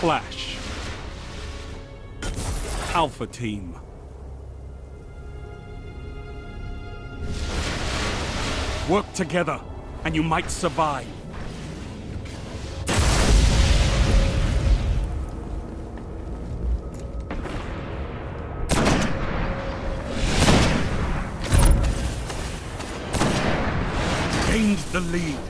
Flash. Alpha Team. Work together, and you might survive. Gained the lead.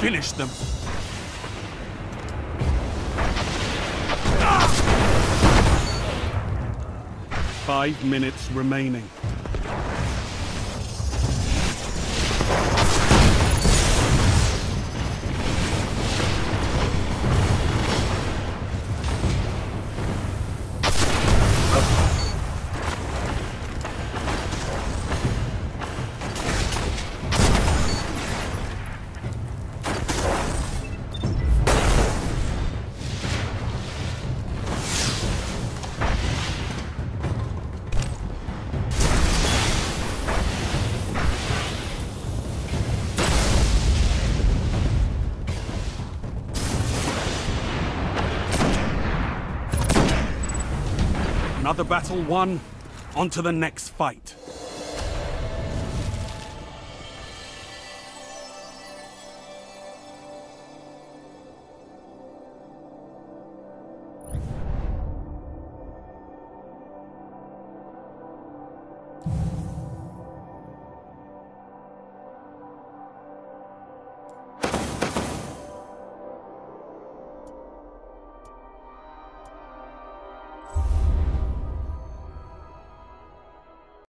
Finish them. Five minutes remaining. Another battle won. On to the next fight.